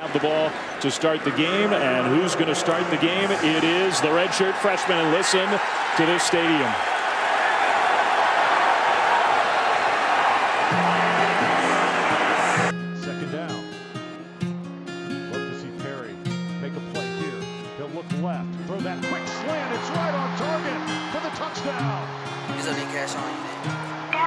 Have the ball to start the game, and who's going to start the game? It is the redshirt freshman, and listen to this stadium. Second down. Look to see Perry make a play here. He'll look left, throw that quick slant. It's right on target for the touchdown. He's on cash on you.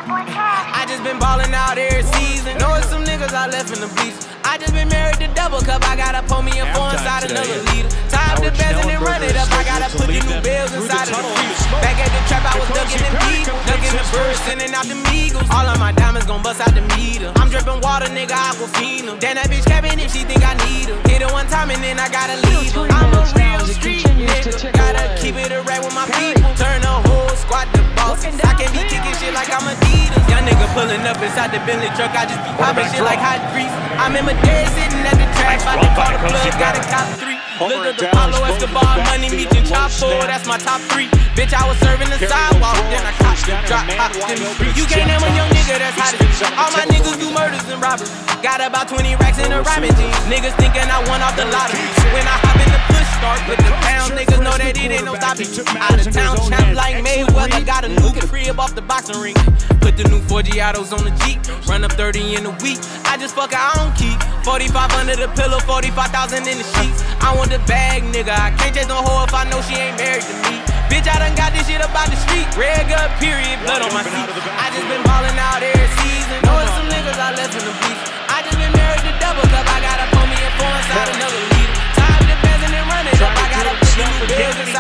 I just been ballin' out every season. Know it's some niggas I left in the bleachers. I just been married to double cup. I gotta pull me a four inside another leader. Tie up the bands and then run it up. I gotta put the new bills inside of the freezer. Back at the trap, I was ducking the people, ducking the birds, sending out the meagles. All of my diamonds gon' bust out the meter. I'm dripping water, nigga, Aquafina. Damn that bitch capping if she think I need her. Hit her one time and then I gotta leave her. I'm a real street nigga. Gotta keep it a rap with my people. Turn the whole squad to bosses. I can't be kicking shit like pulling up inside the Bentley truck. I just be popping shit like hot grease. I'm in my dead sitting at the track. I just call the plug, got a cop three. Look at the Pablo Escobar, money meet and chop four. That's my top three. Bitch, I was serving the sidewalk, then I copped the drop, popped in the street. You can't name a young nigga that's hot as All my niggas do murders and robberies. Got about 20 racks in a rabbit jeans. Niggas thinking I won off the lottery. Start with the pound, niggas know that it ain't no stopping. Out of town champ like Mayweather, got a new crib off the boxing ring. Put the new Forgiatos on the Jeep, run up 30 in a week. I just fuck it, I don't keep 45 under the pillow, 45,000 in the sheets. I want the bag, nigga. I can't chase no hoe if I know she ain't married to me. Bitch, I done got this shit about the street. Red gut, period, blood on my seat. I just been ballin' out every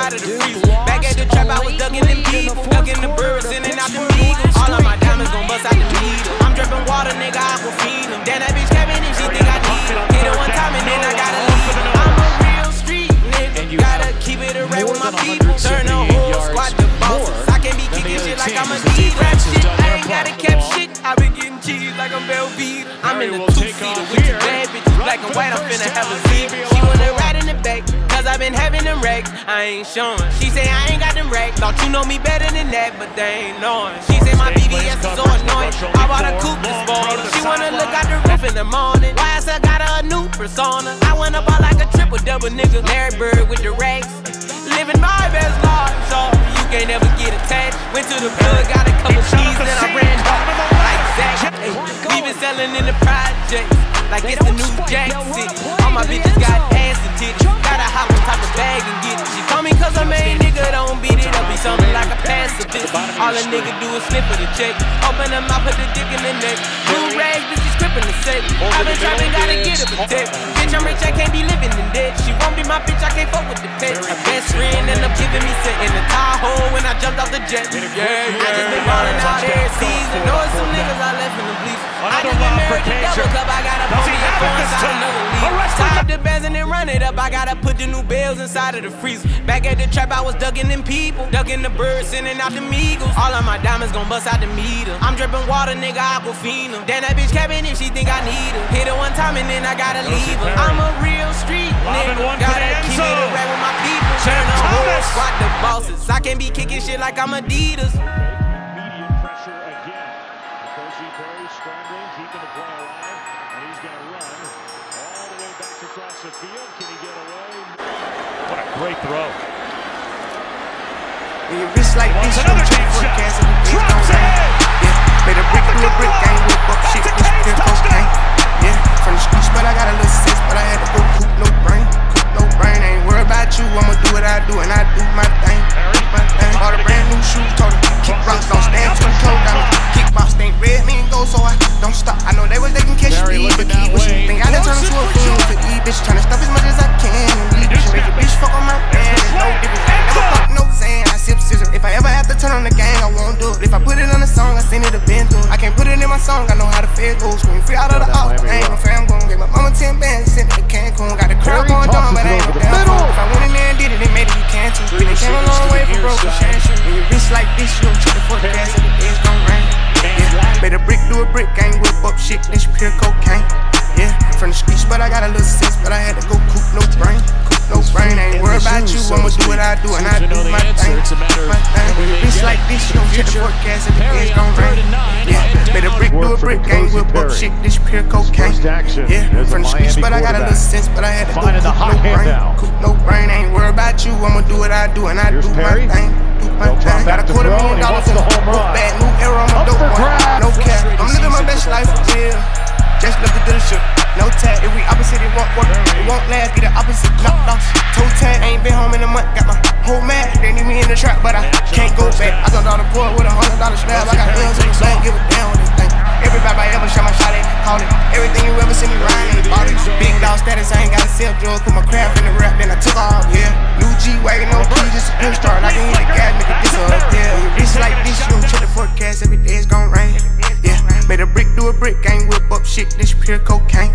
inside of the freezer. Back at the trap, I was ducking them people, ducking the birds, in and out the eagles. All of my diamonds gon' bust out the meter. I'm dripping water, nigga, Aquafina. Damn, that bitch Kevin and she think I need her. Hit her one time and then I gotta leave her. I'm a real street nigga. Gotta keep it a rap with my people. Turn the whole squad to bosses. I can't be kicking shit like I'm a D. Rap shit, I ain't gotta cap shit. I been getting cheese like I'm Velveeta. I'm in the two-seater with the bad bitches. Black and white, I'm finna have a zebra. She wanna ride back. Cause I've been having them racks, I ain't showing. She say I ain't got them racks. Thought you know me better than that, but they ain't knowing. She say my BBS is so annoying. I bought a coupe this morning. She wanna look out the roof in the morning. Why I got her a new persona? I went up all like a triple double nigga. Larry Bird with the racks. Living my best life, so you can't ever get attached. Went to the plug, got a couple cheese, then I ran off like Zach. Ay, we been selling in the projects, like it's the new Jack City. All my bitches got ass and titties. Gotta hop on top of bag and get it. She call me cause I'm a nigga, don't beat it up. Be something like a pacifist. All a nigga do is slip for the check. Open them out, put the dick in the neck. Blue rags, bitches gripping the set. i been trapping, gotta get a protect. Bitch, I'm rich, I can't be living in debt. She won't be my bitch, I can't fuck with the pet. My best friend end up giving me set in the Tahoe when I jumped off the jet. Yeah, yeah. I just been ballin' out every season. Know it's some niggas I left in the bleachers. I just been married to double cup. I gotta pull me a phone inside another league. Tie up the bands and then run it up. I gotta put the new bills inside of the freezer. Back at the trap, I was ducking them people, ducking the birds, sending out the meagles. All of my diamonds gon' bust out the meter. I'm dripping water, nigga, Aquafina. Damn that bitch capping if she think I need her. Hit her one time and then I gotta leave her. I'm a real street nigga. One Gotta keep it with my people. Turn the bosses. I can't be kicking shit like I'm Adidas. Across the field. Can he get away? What a great throw. When your wrist like this, another check deep shot. gas and the bitch Drops it! Yeah, made a brick through a brick, my song, I know how the fed goes. Scream free out of the out, I ain't no fam gon' Gave my mama 10 bands, sent it to Cancun. Got the crowd going down, but I ain't no damn fool. If I went in there and did it, it made it you can too. We done came a long way from broke and shine shit. When you wrist like this, you don't check the forecast and the days gon' rain. Yeah, made a brick do a brick, I ain't whip up shit, this pure cocaine. Yeah, from the streets, but I got a little sense, but I had to go coop no brain, coop no no brain. Ain't worried about you, I'ma do what I do, and I do my thing. My thing. Bitch like this, you don't check the forecast, every day's gon' rain. Pure cocaine. Yeah, from the streets, but I got a little sense, but I had to do Finding the hot no hand brain. Coop, no brain, ain't worried about you, I'ma do what I do, and I Here's do Perry. my thing. Do my thing. Got a quarter million dollars in the home run. bag, new era, I'm a dope grabs. No cap, I'm living my best life real. Just love the dealership. No tag, if we opposite, it won't work. It won't last, get the opposite knocked off. Toe tag, ain't been home in a month. Got my whole man, they need me in the trap, but I can't go back. I got all the boy with a hundred dollar slab. I got bills in the Everything you ever see me riding. Big dog status, I ain't gotta sell drugs. Put my craft in the rap, then I took off, yeah. New G wagon, no key, just a push start. I can hit the gas, make nigga, this up, yeah. Bitch like this, you don't check the forecast, every day it's gon' rain. Yeah, made a brick do a brick, ain't whip up shit, this pure cocaine.